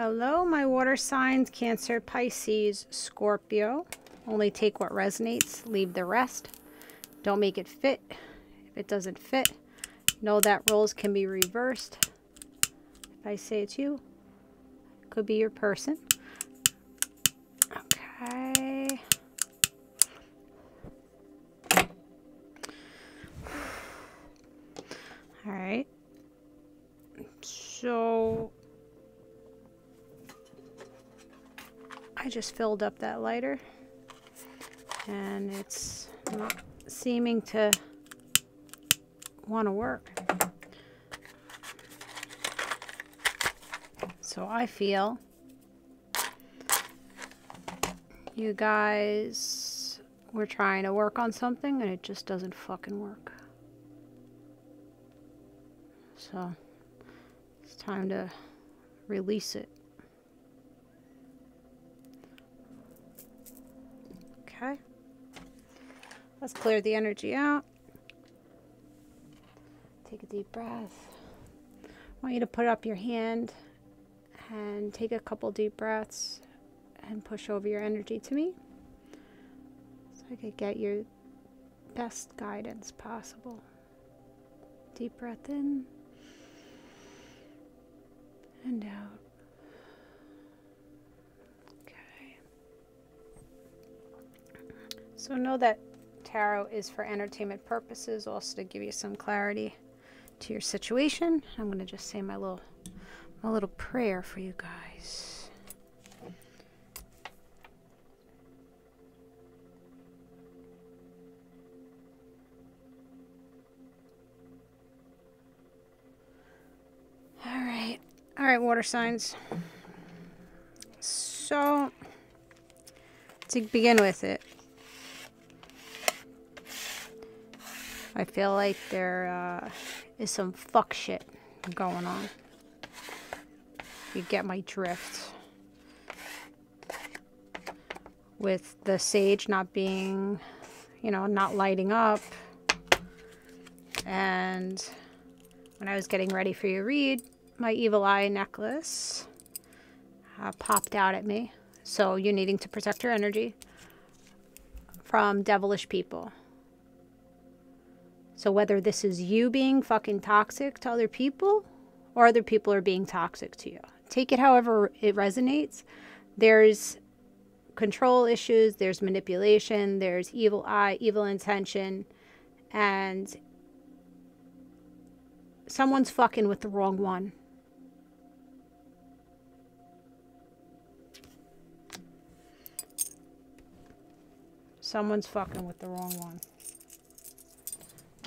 Hello, my water signs, Cancer, Pisces, Scorpio. Only take what resonates, leave the rest. Don't make it fit. If it doesn't fit, know that roles can be reversed. If I say it's you, could be your person. Okay. All right. So I just filled up that lighter and it's not seeming to want to work. So I feel you guys were trying to work on something and it just doesn't fucking work. So it's time to release it. Okay. Let's clear the energy out. Take a deep breath. I want you to put up your hand and take a couple deep breaths and push over your energy to me so I could get your best guidance possible. Deep breath in and out. Okay. So know that tarot is for entertainment purposes, also to give you some clarity to your situation. I'm going to just say my little my little prayer for you guys. All right. All right, water signs. So, to begin with it, I feel like there uh, is some fuck shit going on. You get my drift. With the sage not being, you know, not lighting up. And when I was getting ready for your read, my evil eye necklace uh, popped out at me. So you're needing to protect your energy from devilish people. So whether this is you being fucking toxic to other people or other people are being toxic to you. Take it however it resonates. There's control issues, there's manipulation, there's evil eye, evil intention, and someone's fucking with the wrong one. Someone's fucking with the wrong one.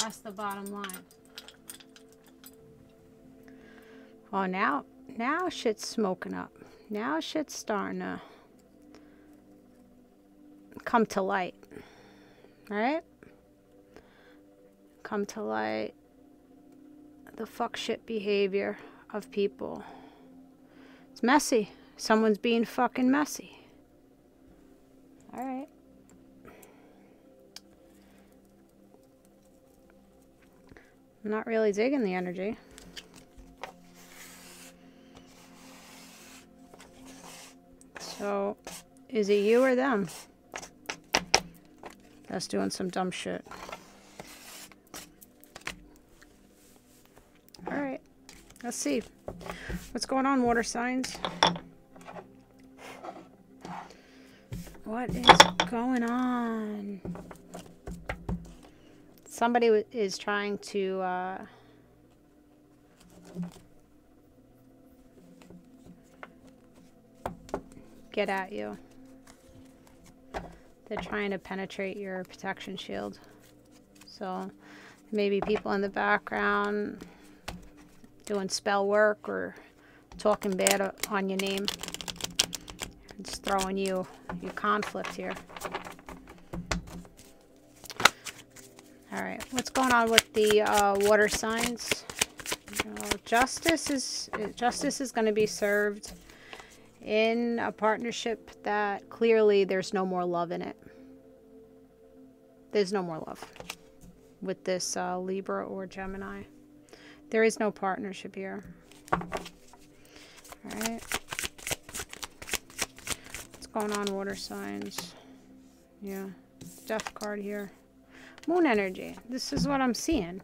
That's the bottom line. Oh, now, now shit's smoking up. Now shit's starting to come to light. Right? Come to light the fuck shit behavior of people. It's messy. Someone's being fucking messy. Alright. Not really digging the energy. So, is it you or them? That's doing some dumb shit. Alright, let's see. What's going on, water signs? What is going on? Somebody is trying to uh, get at you. They're trying to penetrate your protection shield. So maybe people in the background doing spell work or talking bad on your name. It's throwing you, you conflict here. All right, what's going on with the uh, water signs? justice is justice is going to be served in a partnership that clearly there's no more love in it. There's no more love with this uh, Libra or Gemini. There is no partnership here. All right. What's going on, water signs? Yeah, death card here. Moon energy. This is what I'm seeing.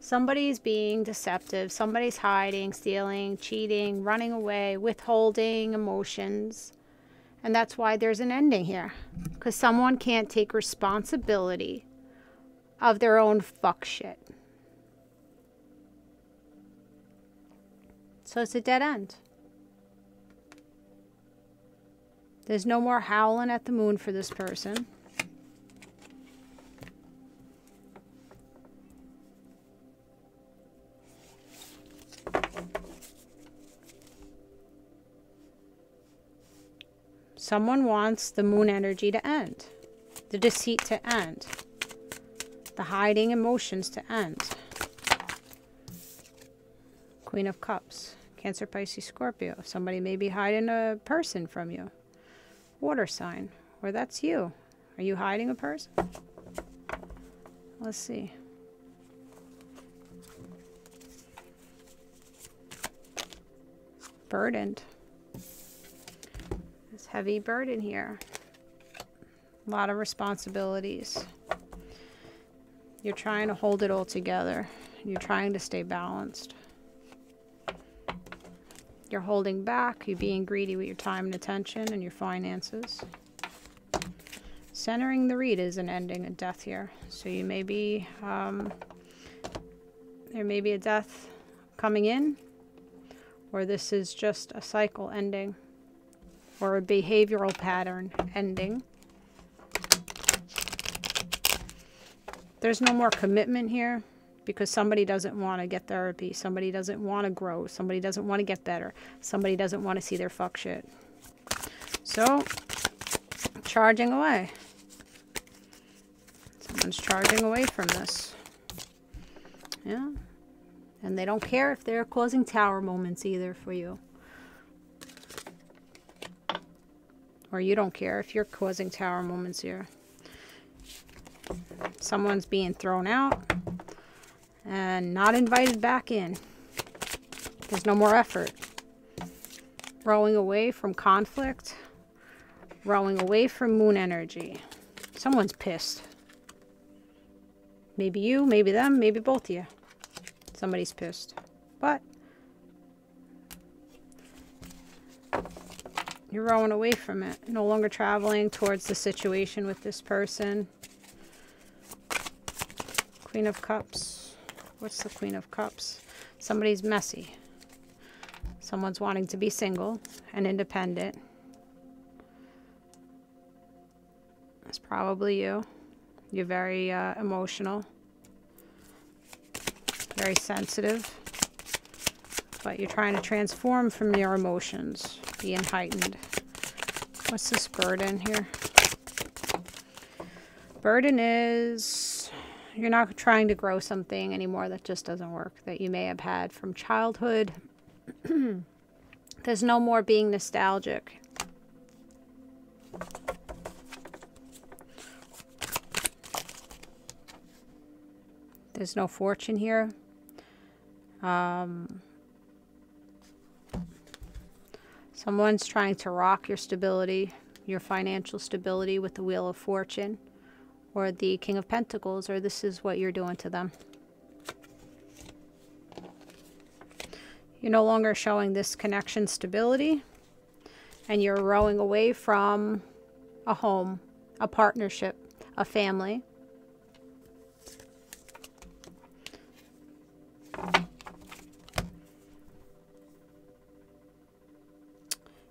Somebody's being deceptive. Somebody's hiding, stealing, cheating, running away, withholding emotions. And that's why there's an ending here. Because someone can't take responsibility of their own fuck shit. So it's a dead end. There's no more howling at the moon for this person. Someone wants the moon energy to end, the deceit to end, the hiding emotions to end. Queen of Cups, Cancer, Pisces, Scorpio. Somebody may be hiding a person from you. Water sign, or that's you. Are you hiding a person? Let's see. Burdened heavy burden here. A lot of responsibilities. You're trying to hold it all together. You're trying to stay balanced. You're holding back. You're being greedy with your time and attention and your finances. Centering the read is an ending, a death here. So you may be, um, there may be a death coming in, or this is just a cycle ending or a behavioral pattern ending. There's no more commitment here because somebody doesn't want to get therapy. Somebody doesn't want to grow. Somebody doesn't want to get better. Somebody doesn't want to see their fuck shit. So, charging away. Someone's charging away from this. Yeah. And they don't care if they're causing tower moments either for you. Or you don't care if you're causing tower moments here. Someone's being thrown out and not invited back in. There's no more effort. Rowing away from conflict. Rowing away from moon energy. Someone's pissed. Maybe you, maybe them, maybe both of you. Somebody's pissed. But You're rowing away from it. No longer traveling towards the situation with this person. Queen of Cups. What's the Queen of Cups? Somebody's messy. Someone's wanting to be single and independent. That's probably you. You're very uh, emotional. Very sensitive. But you're trying to transform from your emotions being heightened. What's this burden here? Burden is you're not trying to grow something anymore that just doesn't work that you may have had from childhood. There's no more being nostalgic. There's no fortune here. Um, Someone's trying to rock your stability, your financial stability with the Wheel of Fortune or the King of Pentacles, or this is what you're doing to them. You're no longer showing this connection stability, and you're rowing away from a home, a partnership, a family.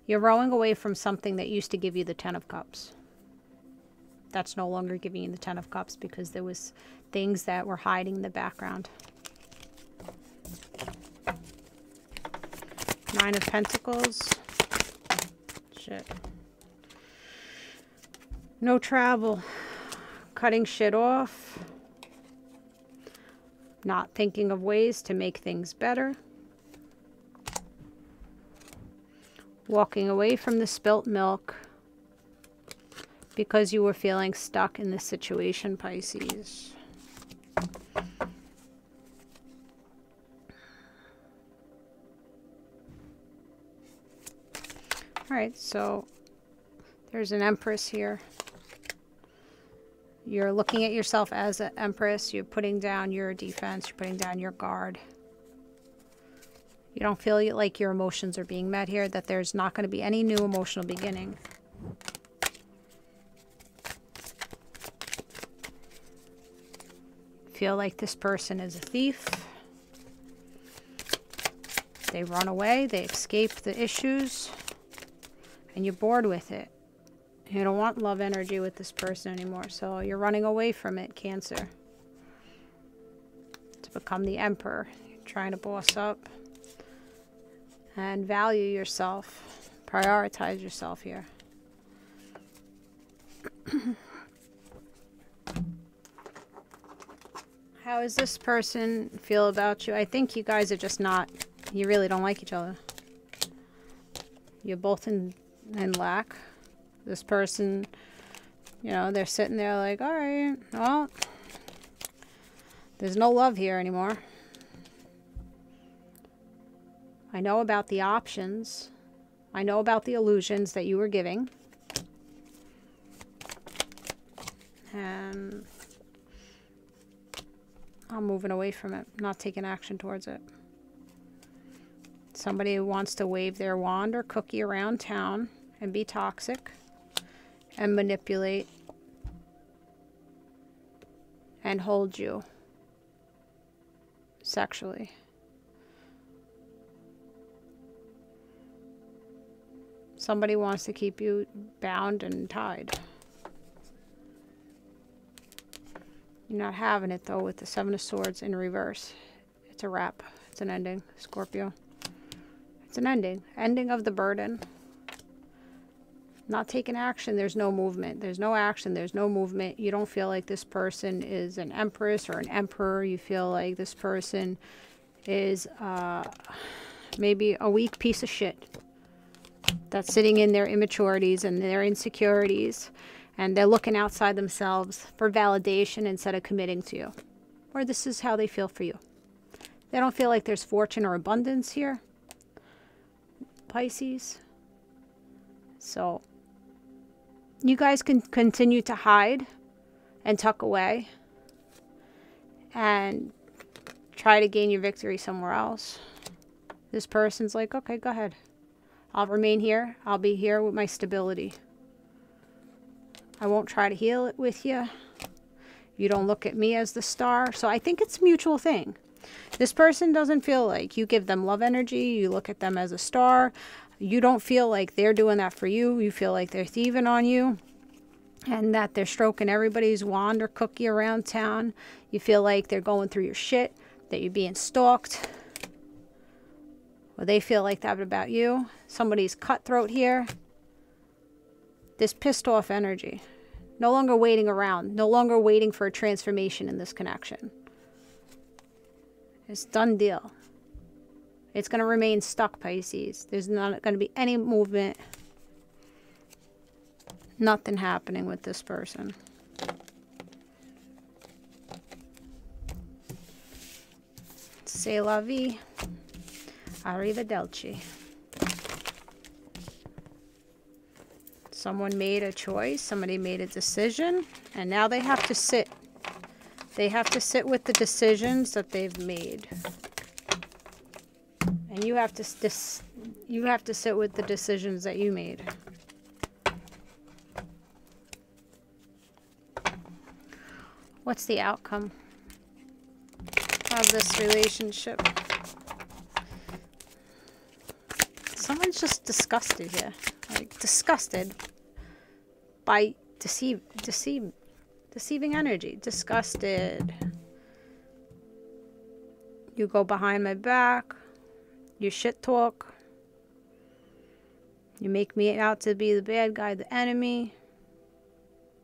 You're rowing away from something that used to give you the Ten of Cups. That's no longer giving you the Ten of Cups because there was things that were hiding in the background. Nine of Pentacles. Shit. No travel. Cutting shit off. Not thinking of ways to make things better. Walking away from the spilt milk because you were feeling stuck in this situation, Pisces. All right, so There's an Empress here. You're looking at yourself as an Empress. You're putting down your defense. You're putting down your guard. You don't feel like your emotions are being met here, that there's not going to be any new emotional beginning. Feel like this person is a thief. They run away, they escape the issues, and you're bored with it. You don't want love energy with this person anymore, so you're running away from it, Cancer. To become the Emperor, you're trying to boss up and value yourself, prioritize yourself here. How does this person feel about you? I think you guys are just not, you really don't like each other. You're both in, in lack. This person, you know, they're sitting there like, all right, well, there's no love here anymore. I know about the options. I know about the illusions that you were giving. And I'm moving away from it, not taking action towards it. Somebody who wants to wave their wand or cookie around town and be toxic and manipulate and hold you sexually. Somebody wants to keep you bound and tied. You're not having it though with the Seven of Swords in reverse. It's a wrap. It's an ending, Scorpio. It's an ending. Ending of the burden. Not taking action, there's no movement. There's no action, there's no movement. You don't feel like this person is an empress or an emperor. You feel like this person is uh, maybe a weak piece of shit that's sitting in their immaturities and their insecurities and they're looking outside themselves for validation instead of committing to you. Or this is how they feel for you. They don't feel like there's fortune or abundance here. Pisces. So you guys can continue to hide and tuck away and try to gain your victory somewhere else. This person's like, okay, go ahead. I'll remain here. I'll be here with my stability. I won't try to heal it with you. You don't look at me as the star. So I think it's a mutual thing. This person doesn't feel like you give them love energy. You look at them as a star. You don't feel like they're doing that for you. You feel like they're thieving on you and that they're stroking everybody's wand or cookie around town. You feel like they're going through your shit, that you're being stalked. Or they feel like that about you. Somebody's cutthroat here this pissed off energy. No longer waiting around, no longer waiting for a transformation in this connection. It's done deal. It's going to remain stuck, Pisces. There's not going to be any movement. Nothing happening with this person. C'est la vie. Arrivederci. Someone made a choice, somebody made a decision, and now they have to sit. They have to sit with the decisions that they've made. And you have to you have to sit with the decisions that you made. What's the outcome of this relationship? Someone's just disgusted here like disgusted by deceive, deceive, deceiving energy. Disgusted. You go behind my back. You shit talk. You make me out to be the bad guy, the enemy.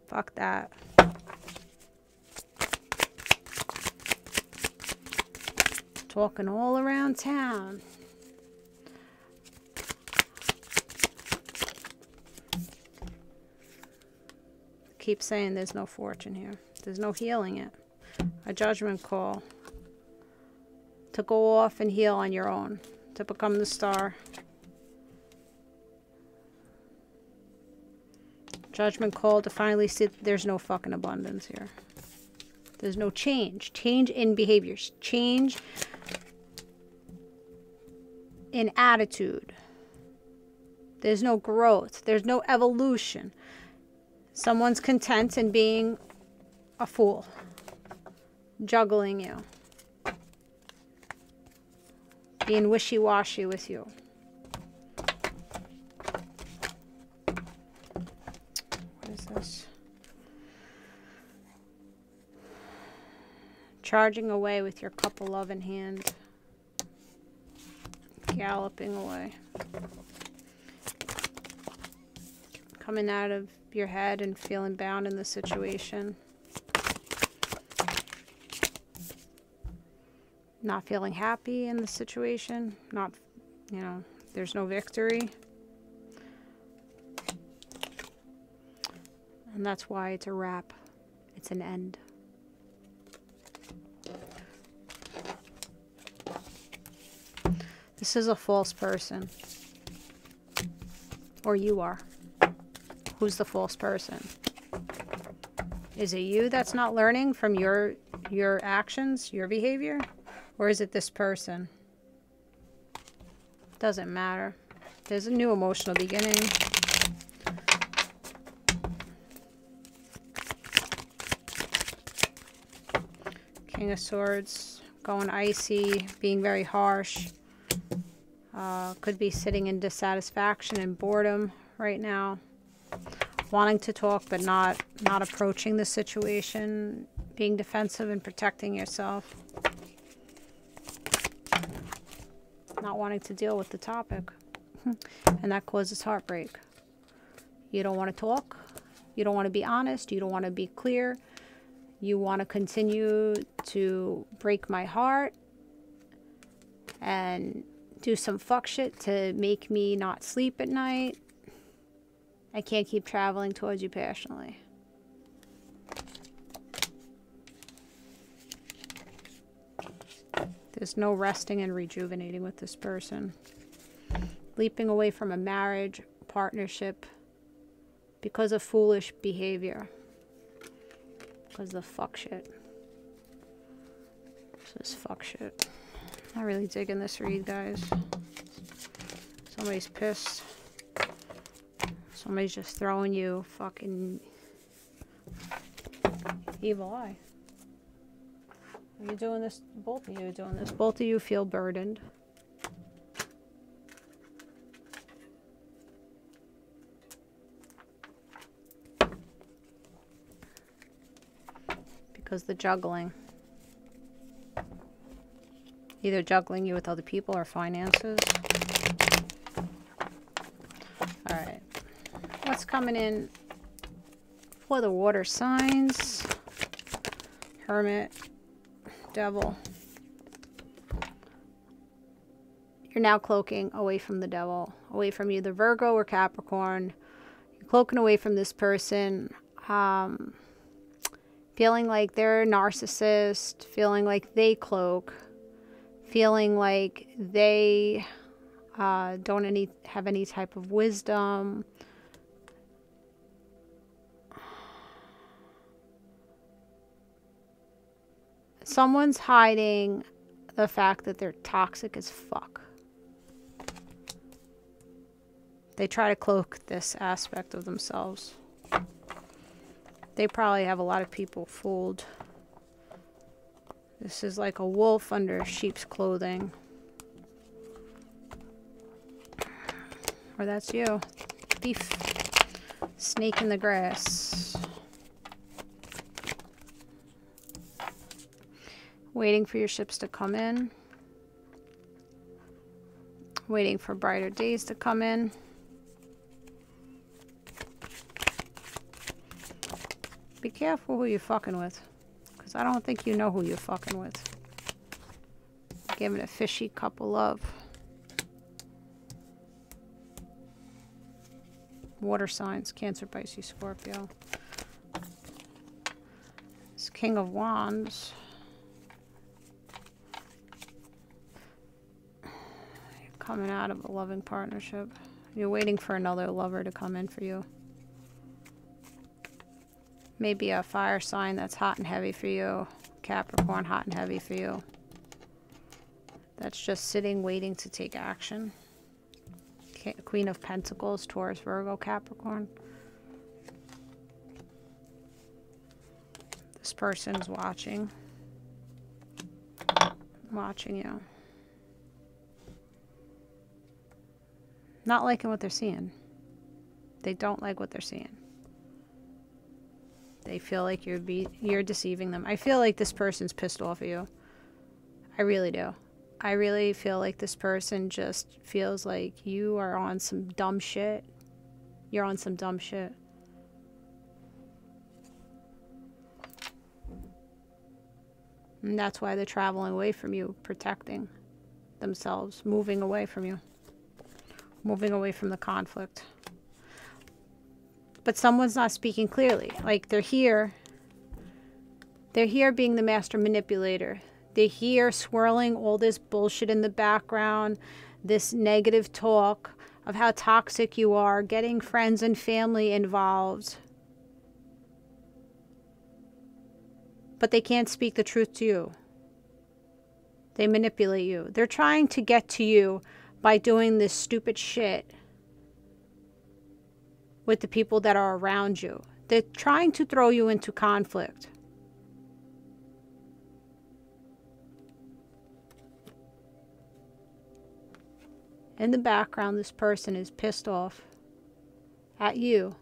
Fuck that. Talking all around town. Keep saying there's no fortune here. There's no healing it. A judgment call to go off and heal on your own, to become the star. Judgment call to finally see there's no fucking abundance here. There's no change. Change in behaviors. Change in attitude. There's no growth. There's no evolution. Someone's content in being a fool, juggling you, being wishy washy with you. What is this? Charging away with your cup of love in hand, galloping away. Coming out of your head and feeling bound in the situation. Not feeling happy in the situation. Not, you know, there's no victory. And that's why it's a wrap. It's an end. This is a false person. Or you are. Who's the false person? Is it you that's not learning from your your actions, your behavior? Or is it this person? Doesn't matter. There's a new emotional beginning. King of Swords, going icy, being very harsh. Uh, could be sitting in dissatisfaction and boredom right now wanting to talk but not not approaching the situation, being defensive and protecting yourself. Not wanting to deal with the topic. Hmm. and that causes heartbreak. You don't want to talk. You don't want to be honest. You don't want to be clear. You want to continue to break my heart and do some fuck shit to make me not sleep at night I can't keep traveling towards you passionately. There's no resting and rejuvenating with this person. Leaping away from a marriage, partnership, because of foolish behavior. Because of fuck shit. This is fuck shit. Not really digging this read, guys. Somebody's pissed. Somebody's just throwing you fucking evil eye. Are you doing this? Both of you are doing this. Both of you feel burdened. Because the juggling. Either juggling you with other people or finances. Coming in for the water signs. Hermit, Devil. You're now cloaking away from the devil, away from either Virgo or Capricorn. You're cloaking away from this person. Um, feeling like they're a narcissist, feeling like they cloak, feeling like they uh, don't any have any type of wisdom, Someone's hiding the fact that they're toxic as fuck. They try to cloak this aspect of themselves. They probably have a lot of people fooled. This is like a wolf under sheep's clothing. Or that's you. Thief. Snake in the grass. Waiting for your ships to come in. Waiting for brighter days to come in. Be careful who you're fucking with. Because I don't think you know who you're fucking with. Giving a fishy couple of. Water signs, Cancer, Pisces, Scorpio. It's King of Wands. Coming out of a loving partnership. You're waiting for another lover to come in for you. Maybe a fire sign that's hot and heavy for you. Capricorn, hot and heavy for you. That's just sitting, waiting to take action. Queen of Pentacles, Taurus, Virgo, Capricorn. This person's watching. Watching you. Not liking what they're seeing. They don't like what they're seeing. They feel like you're be you're deceiving them. I feel like this person's pissed off at you. I really do. I really feel like this person just feels like you are on some dumb shit. You're on some dumb shit. And that's why they're traveling away from you, protecting themselves, moving away from you, moving away from the conflict. But someone's not speaking clearly. Like they're here. They're here being the master manipulator. They're here swirling all this bullshit in the background, this negative talk of how toxic you are, getting friends and family involved. but they can't speak the truth to you. They manipulate you. They're trying to get to you by doing this stupid shit with the people that are around you. They're trying to throw you into conflict. In the background, this person is pissed off at you.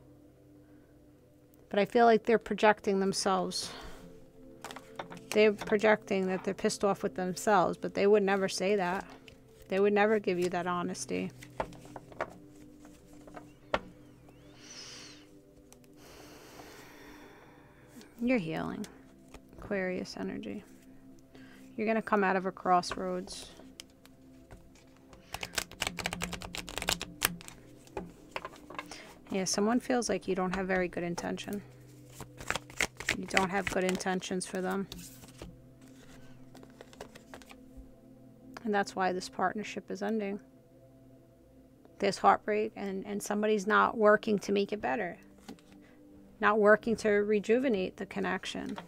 But I feel like they're projecting themselves they're projecting that they're pissed off with themselves, but they would never say that. They would never give you that honesty. You're healing. Aquarius energy. You're going to come out of a crossroads. Yeah, someone feels like you don't have very good intention. You don't have good intentions for them. And that's why this partnership is ending. There's heartbreak, and, and somebody's not working to make it better, not working to rejuvenate the connection.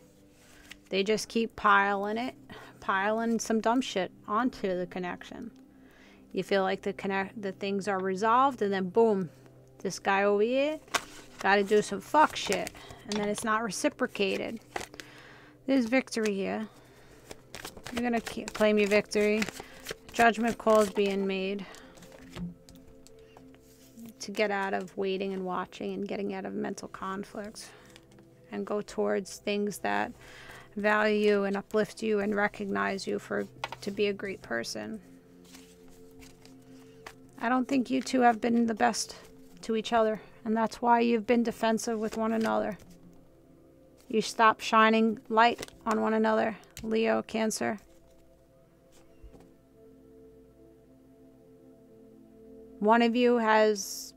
They just keep piling it, piling some dumb shit onto the connection. You feel like the connect the things are resolved, and then boom, this guy over here got to do some fuck shit, and then it's not reciprocated. There's victory here. You're gonna claim your victory. Judgment calls being made to get out of waiting and watching and getting out of mental conflicts and go towards things that value and uplift you and recognize you for to be a great person. I don't think you two have been the best to each other, and that's why you've been defensive with one another. You stop shining light on one another, Leo, Cancer. One of you has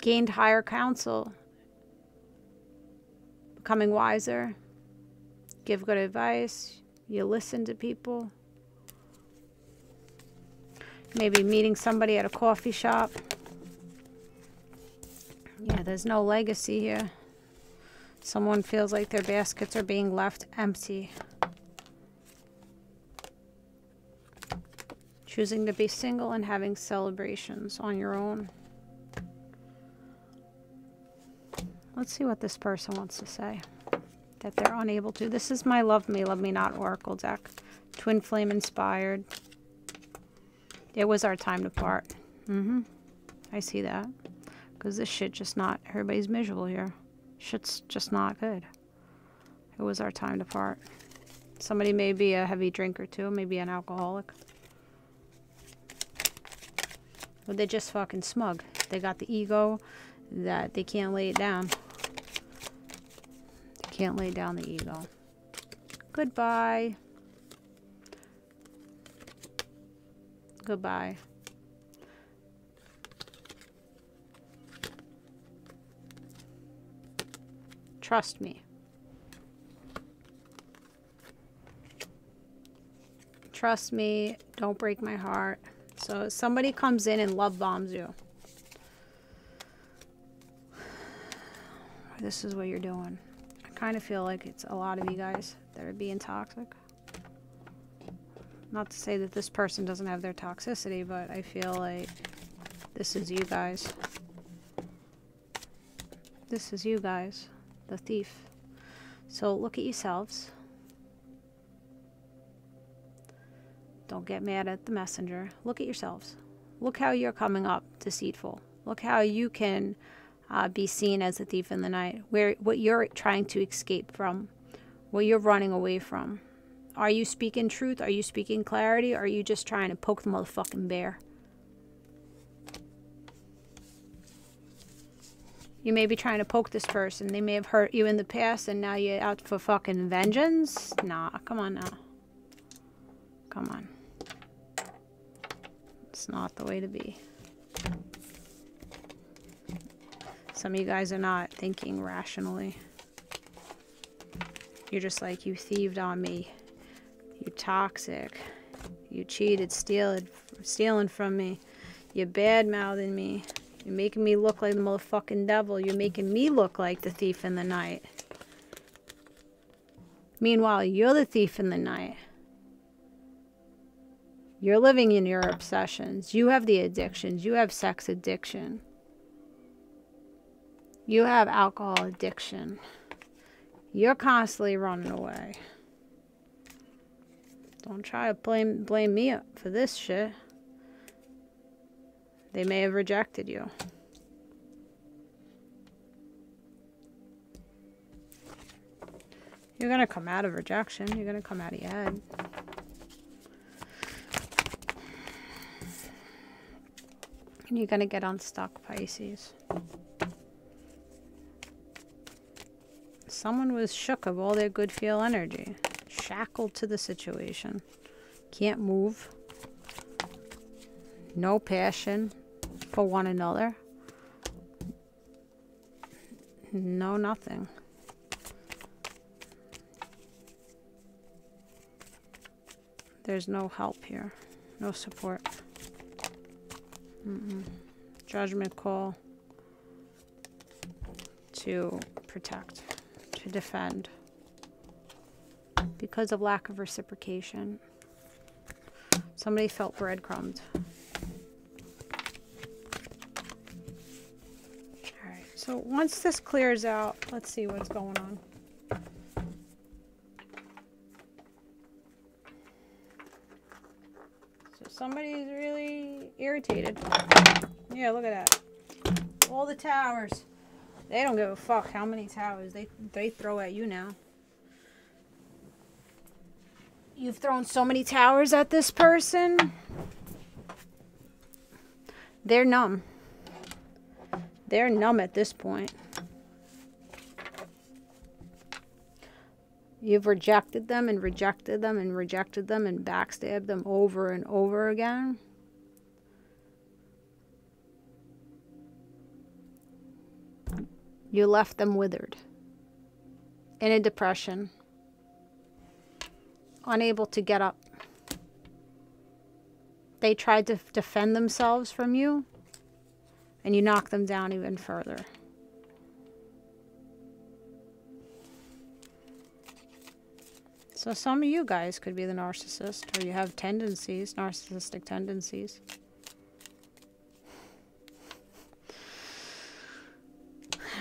gained higher counsel, becoming wiser, give good advice, you listen to people. Maybe meeting somebody at a coffee shop. Yeah, there's no legacy here. Someone feels like their baskets are being left empty. Choosing to be single and having celebrations on your own. Let's see what this person wants to say. That they're unable to. This is my Love Me, Love Me Not Oracle deck. Twin Flame inspired. It was our time to part. Mm-hmm. I see that. Because this shit just not... Everybody's miserable here. Shit's just not good. It was our time to part. Somebody may be a heavy drinker too, maybe an alcoholic. But they're just fucking smug. They got the ego that they can't lay it down. They can't lay down the ego. Goodbye. Goodbye. Trust me. Trust me. Don't break my heart. So somebody comes in and love bombs you. this is what you're doing. I kind of feel like it's a lot of you guys that are being toxic. Not to say that this person doesn't have their toxicity, but I feel like this is you guys. This is you guys, the thief. So look at yourselves. Don't get mad at the messenger. Look at yourselves. Look how you're coming up deceitful. Look how you can uh, be seen as a thief in the night. Where what you're trying to escape from, what you're running away from. Are you speaking truth? Are you speaking clarity? Or are you just trying to poke the motherfucking bear? You may be trying to poke this person. They may have hurt you in the past and now you're out for fucking vengeance? Nah, come on now. Come on. It's not the way to be. Some of you guys are not thinking rationally. You're just like, you thieved on me. You toxic. You cheated, stealing, stealing from me. You bad-mouthing me. You're making me look like the motherfucking devil. You're making me look like the thief in the night. Meanwhile, you're the thief in the night. You're living in your obsessions. You have the addictions. You have sex addiction. You have alcohol addiction. You're constantly running away. Don't try to blame blame me for this shit. They may have rejected you. You're going to come out of rejection. You're going to come out of your head. And you're going to get unstuck, Pisces. Someone was shook of all their good feel energy. Shackled to the situation. Can't move. No passion for one another. No, nothing. There's no help here. No support. Mm -mm. Judgment call to protect, to defend. Because of lack of reciprocation. Somebody felt breadcrumbed. All right, so once this clears out, let's see what's going on. So somebody's really irritated. Yeah, look at that. All the towers. They don't give a fuck how many towers they, they throw at you now. You've thrown so many towers at this person. They're numb. They're numb at this point. You've rejected them and rejected them and rejected them and backstabbed them over and over again. You left them withered, in a depression, unable to get up. They tried to defend themselves from you and you knocked them down even further. So some of you guys could be the narcissist, or you have tendencies, narcissistic tendencies.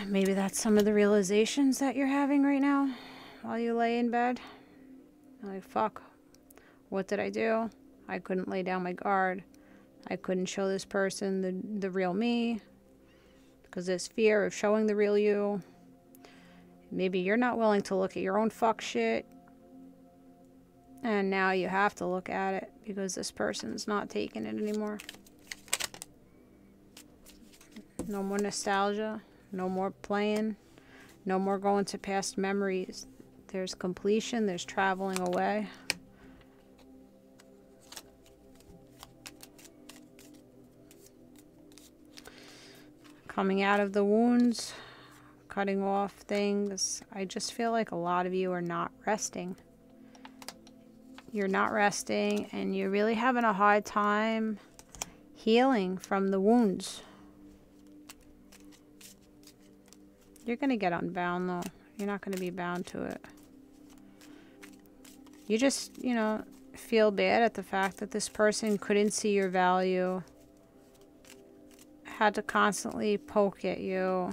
Maybe that's some of the realizations that you're having right now while you lay in bed. Like, fuck, what did I do? I couldn't lay down my guard. I couldn't show this person the, the real me because there's fear of showing the real you. Maybe you're not willing to look at your own fuck shit. And now you have to look at it because this person's not taking it anymore. No more nostalgia. No more playing. No more going to past memories. There's completion. There's traveling away. coming out of the wounds, cutting off things. I just feel like a lot of you are not resting. You're not resting and you're really having a hard time healing from the wounds. You're going to get unbound, though. You're not going to be bound to it. You just, you know, feel bad at the fact that this person couldn't see your value, had to constantly poke at you,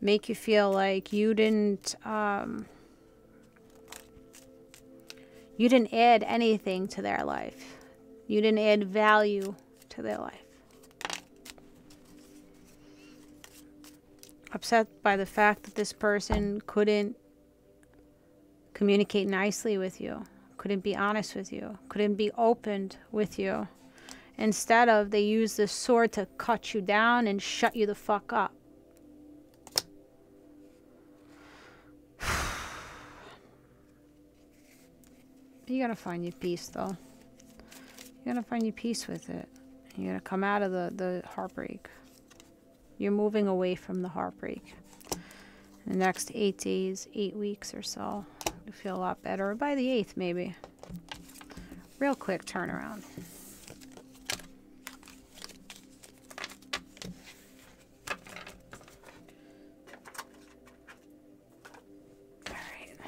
make you feel like you didn't, um, you didn't add anything to their life. You didn't add value to their life. Upset by the fact that this person couldn't communicate nicely with you, couldn't be honest with you, couldn't be opened with you. Instead of, they use this sword to cut you down and shut you the fuck up. You gotta find your peace, though. You gotta find your peace with it. You gotta come out of the, the heartbreak. You're moving away from the heartbreak. In the next eight days, eight weeks or so you feel a lot better. By the 8th, maybe. Real quick turnaround. Alright.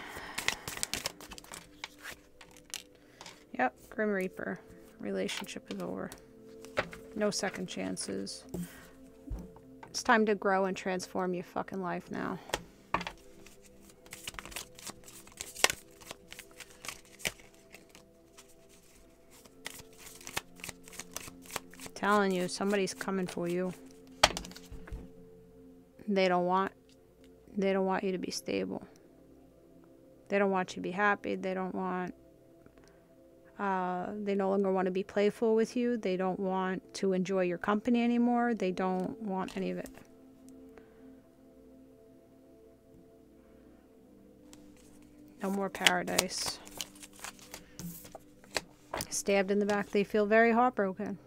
Yep, Grim Reaper. Relationship is over. No second chances. It's time to grow and transform your fucking life now. telling you, somebody's coming for you. They don't want they don't want you to be stable. They don't want you to be happy. They don't want uh, they no longer want to be playful with you. They don't want to enjoy your company anymore. They don't want any of it. No more paradise. Stabbed in the back. They feel very heartbroken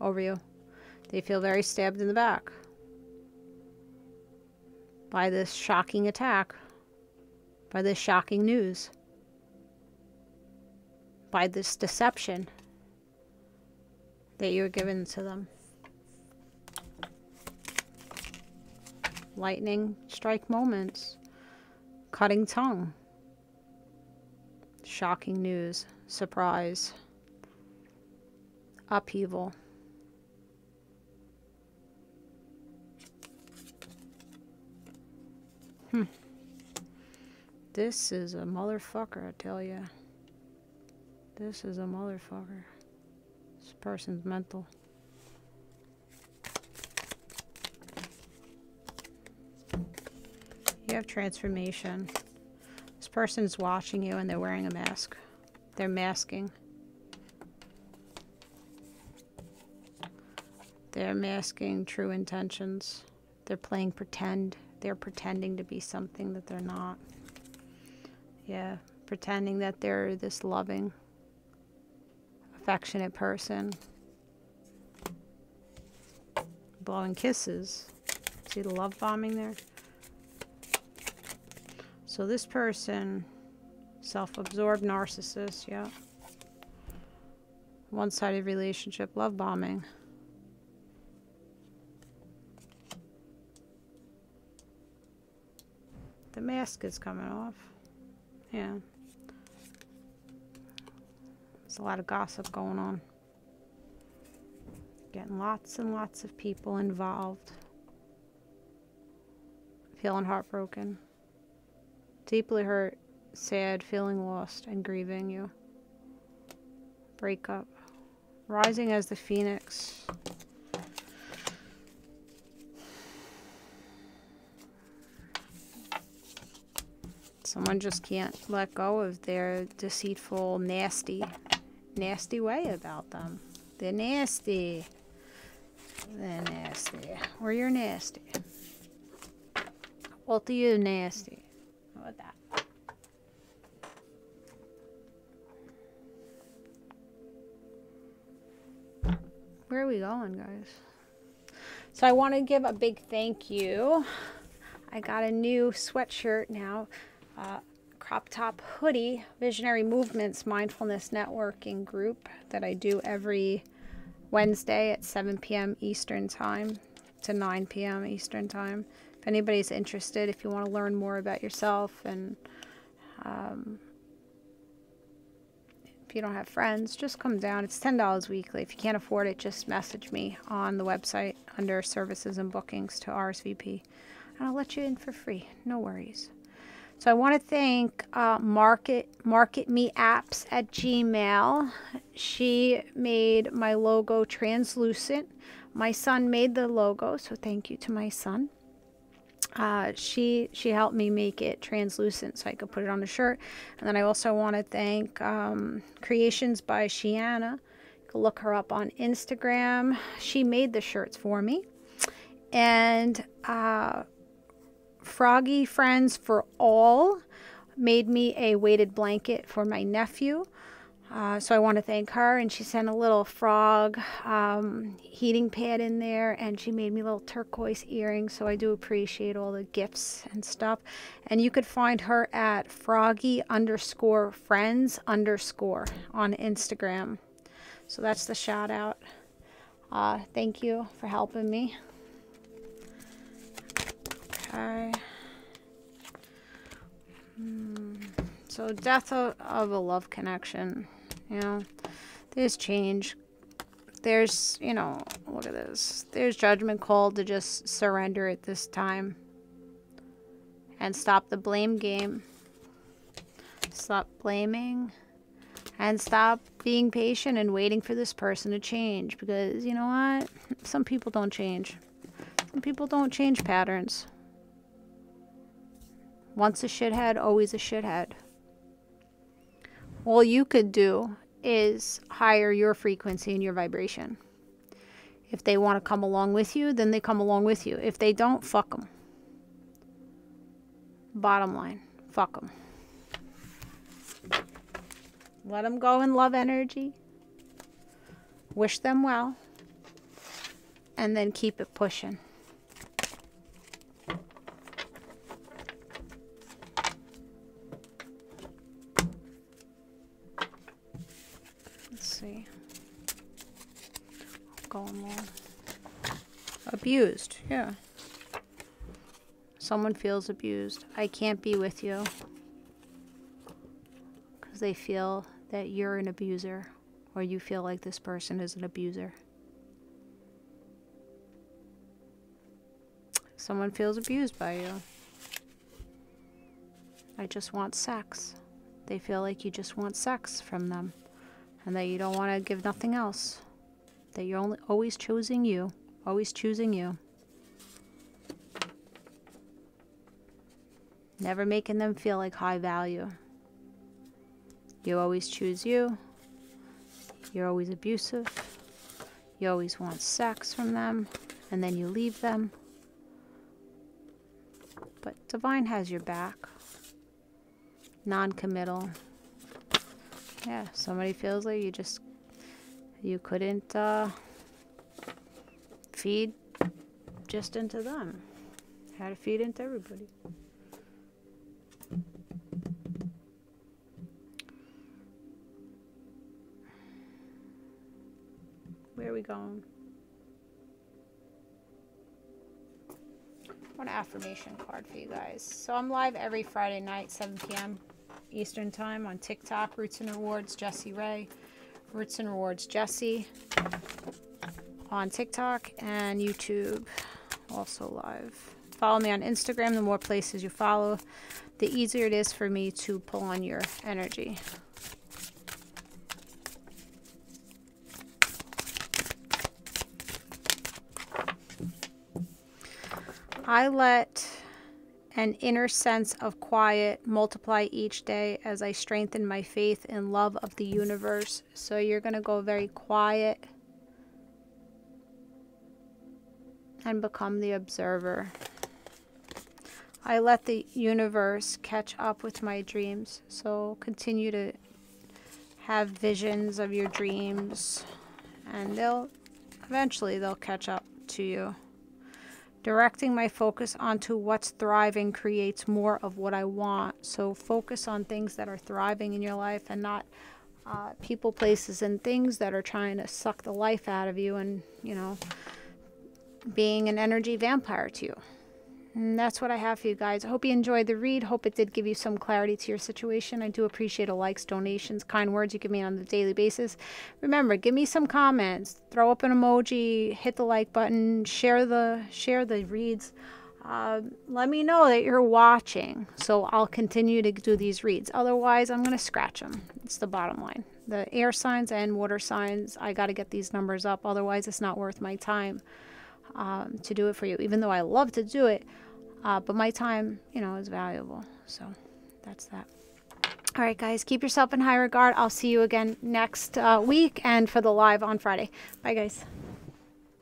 over you. They feel very stabbed in the back by this shocking attack, by this shocking news, by this deception that you're given to them. Lightning strike moments, cutting tongue, shocking news, surprise, upheaval. Hmm. This is a motherfucker, I tell ya. This is a motherfucker. This person's mental. You have transformation. This person's watching you and they're wearing a mask. They're masking. They're masking true intentions. They're playing pretend they're pretending to be something that they're not. Yeah, pretending that they're this loving, affectionate person. Blowing kisses. See the love bombing there? So this person, self-absorbed narcissist, yeah. One-sided relationship, love bombing. The mask is coming off. Yeah. There's a lot of gossip going on. Getting lots and lots of people involved. Feeling heartbroken. Deeply hurt, sad, feeling lost, and grieving you. Breakup. Rising as the phoenix. Someone just can't let go of their deceitful, nasty, nasty way about them. They're nasty. They're nasty. Or you're nasty. Both of you nasty. How about that? Where are we going, guys? So I want to give a big thank you. I got a new sweatshirt now uh, crop top hoodie, Visionary Movements Mindfulness Networking group that I do every Wednesday at 7 p.m. Eastern Time to 9 p.m. Eastern Time. if anybody's interested, if you want to learn more about yourself and um, if you don't have friends, just come down. It's $10 weekly. If you can't afford it, just message me on the website under services and bookings to RSVP. And I'll let you in for free. No worries. So I want to thank uh, Market Market Me Apps at Gmail. She made my logo translucent. My son made the logo, so thank you to my son. Uh, she she helped me make it translucent so I could put it on the shirt. And then I also want to thank um, Creations by Shiana. Look her up on Instagram. She made the shirts for me. And uh, Froggy Friends for All made me a weighted blanket for my nephew. Uh, so I want to thank her. And she sent a little frog um, heating pad in there, and she made me little turquoise earrings. So I do appreciate all the gifts and stuff. And you could find her at froggy underscore friends underscore on Instagram. So that's the shout out. Uh, thank you for helping me. Okay. Hmm. So death of, of a love connection. You know, there's change. There's, you know, look at this. There's judgment called to just surrender at this time. And stop the blame game. Stop blaming. And stop being patient and waiting for this person to change. Because, you know what? Some people don't change. Some people don't change patterns. Once a shithead, always a shithead. All you could do is higher your frequency and your vibration. If they want to come along with you, then they come along with you. If they don't, fuck them. Bottom line, fuck them. Let them go in love energy. Wish them well. And then keep it pushing. Going? Abused, yeah. Someone feels abused. I can't be with you. Because they feel that you're an abuser. Or you feel like this person is an abuser. Someone feels abused by you. I just want sex. They feel like you just want sex from them. And that you don't want to give nothing else that you're only always choosing you, always choosing you. Never making them feel like high value. You always choose you. You're always abusive. You always want sex from them, and then you leave them. But Divine has your back. Non committal. Yeah, somebody feels like you just you couldn't uh, feed just into them. Had to feed into everybody. Where are we going? One affirmation card for you guys. So I'm live every Friday night, 7 p.m. Eastern Time on TikTok, Roots and Rewards, Jessie Ray. Roots and Rewards Jessie on TikTok and YouTube, also live. Follow me on Instagram. The more places you follow, the easier it is for me to pull on your energy. I let an inner sense of quiet multiply each day as I strengthen my faith and love of the universe. So you're going to go very quiet and become the observer. I let the universe catch up with my dreams. So continue to have visions of your dreams and they'll eventually they'll catch up to you. Directing my focus onto what's thriving creates more of what I want. So focus on things that are thriving in your life and not uh, people, places, and things that are trying to suck the life out of you and, you know, being an energy vampire to you. And that's what I have for you guys. I hope you enjoyed the read. Hope it did give you some clarity to your situation. I do appreciate a likes, donations, kind words you give me on a daily basis. Remember, give me some comments. Throw up an emoji, hit the like button, share the share the reads. Uh, let me know that you're watching so I'll continue to do these reads. Otherwise, I'm going to scratch them. It's the bottom line. The air signs and water signs, I got to get these numbers up. Otherwise, it's not worth my time um, to do it for you, even though I love to do it. Uh, but my time, you know, is valuable. So that's that. All right, guys, keep yourself in high regard. I'll see you again next uh, week and for the live on Friday. Bye, guys.